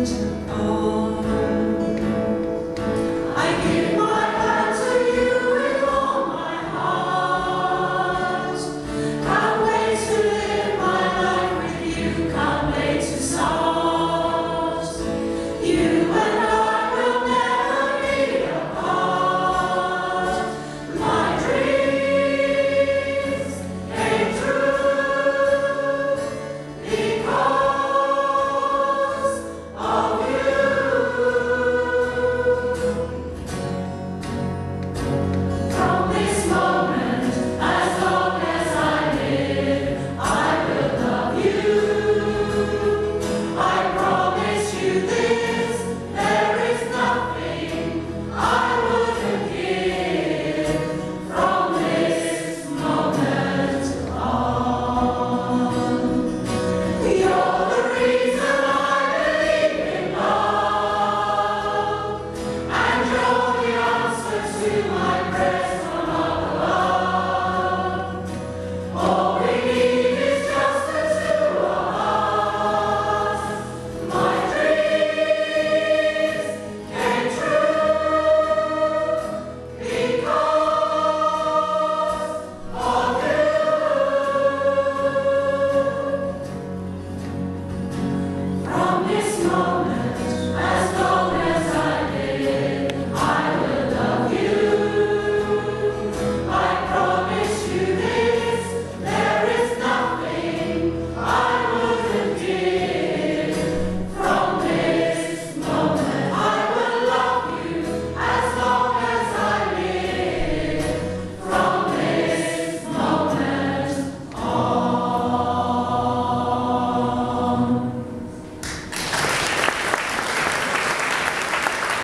To all.